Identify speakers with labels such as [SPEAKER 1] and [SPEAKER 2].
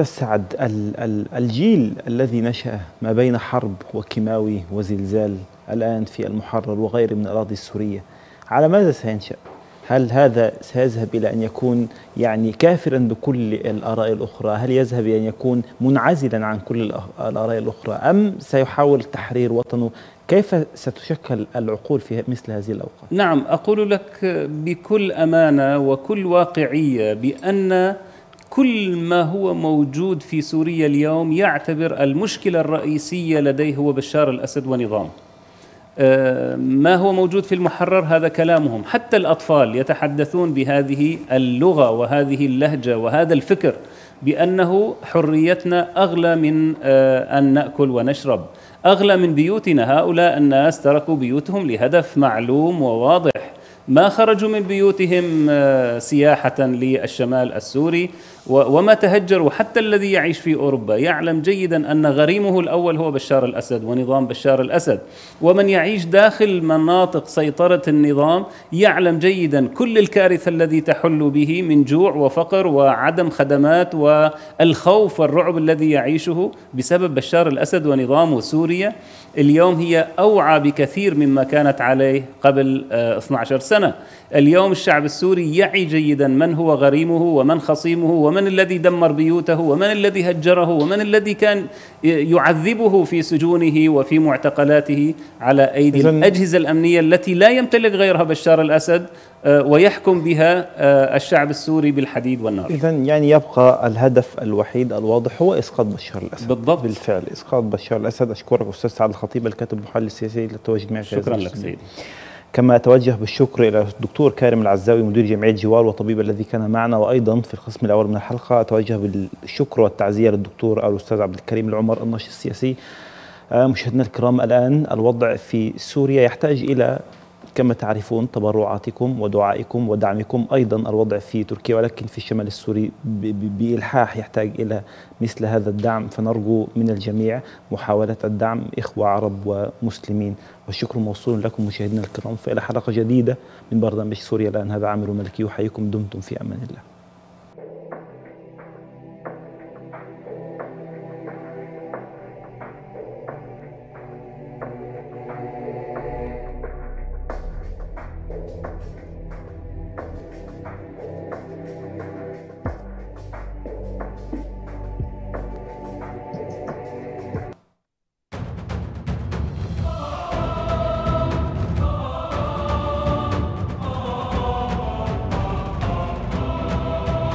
[SPEAKER 1] أستاذ سعد الجيل الذي نشأ ما بين حرب وكيماوي وزلزال الآن في المحرر وغيره من الأراضي السورية على ماذا سينشأ؟ هل هذا سيذهب إلى أن يكون يعني كافرا بكل الآراء الأخرى هل يذهب إلى أن يكون منعزلا عن كل الآراء الأخرى أم سيحاول تحرير وطنه كيف ستشكل العقول في مثل هذه الأوقات؟
[SPEAKER 2] نعم أقول لك بكل أمانة وكل واقعية بأن كل ما هو موجود في سوريا اليوم يعتبر المشكلة الرئيسية لديه هو بشار الأسد ونظامه آه، ما هو موجود في المحرر؟ هذا كلامهم. حتى الأطفال يتحدثون بهذه اللغة وهذه اللهجة وهذا الفكر بأنه حريتنا أغلى من آه، أن نأكل ونشرب. أغلى من بيوتنا. هؤلاء الناس تركوا بيوتهم لهدف معلوم وواضح. ما خرجوا من بيوتهم آه، سياحة للشمال السوري وما تهجروا حتى الذي يعيش في أوروبا يعلم جيدا أن غريمه الأول هو بشار الأسد ونظام بشار الأسد. ومن يعيش داخل مناطق سيطرة النظام يعلم جيدا كل الكارثة الذي تحل به من جوع وفقر وعدم خدمات والخوف والرعب الذي يعيشه بسبب بشار الأسد ونظامه سوريا. اليوم هي أوعى بكثير مما كانت عليه قبل 12 آه، سنة. اليوم الشعب السوري يعي جيدا من هو غريمه ومن خصيمه ومن الذي دمر بيوته ومن الذي هجره ومن الذي كان يعذبه في سجونه وفي معتقلاته على أيدي الأجهزة الأمنية التي لا يمتلك غيرها بشار الأسد آه، ويحكم بها آه، الشعب السوري بالحديد والنار.
[SPEAKER 1] إذا يعني يبقى الهدف الوحيد الواضح هو إسقاط بشار الأسد.
[SPEAKER 2] بالضبط.
[SPEAKER 1] بالفعل إسقاط بشار الأسد. أشكرك أستاذ سعد الخطيب الكاتب المحلل السياسي للتواجد معك
[SPEAKER 2] شكرا لك سيدي.
[SPEAKER 1] كما أتوجه بالشكر إلى الدكتور كارم العزاوي مدير جمعية جوال وطبيب الذي كان معنا وأيضا في القسم الأول من الحلقة أتوجه بالشكر والتعزية للدكتور الأستاذ عبد الكريم العمر الناشط السياسي آه، مشاهدينا الكرام الآن الوضع في سوريا يحتاج إلى كما تعرفون تبرعاتكم ودعائكم ودعمكم أيضا الوضع في تركيا ولكن في الشمال السوري بإلحاح يحتاج إلى مثل هذا الدعم. فنرجو من الجميع محاولة الدعم إخوة عرب ومسلمين. والشكر موصول لكم مشاهدينا الكرام. فإلى حلقة جديدة من برنامج سوريا. الآن هذا عامر ملكي يحييكم دمتم في أمان الله.